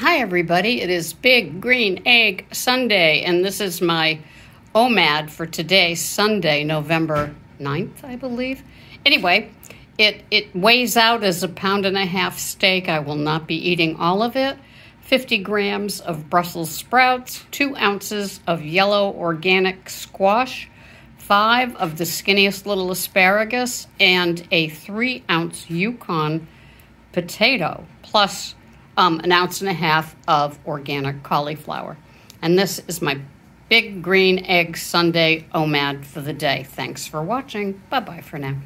Hi, everybody. It is Big Green Egg Sunday, and this is my OMAD for today, Sunday, November 9th, I believe. Anyway, it, it weighs out as a pound and a half steak. I will not be eating all of it. 50 grams of Brussels sprouts, 2 ounces of yellow organic squash, 5 of the skinniest little asparagus, and a 3 ounce Yukon potato, plus um, an ounce and a half of organic cauliflower. And this is my big green egg Sunday OMAD for the day. Thanks for watching. Bye bye for now.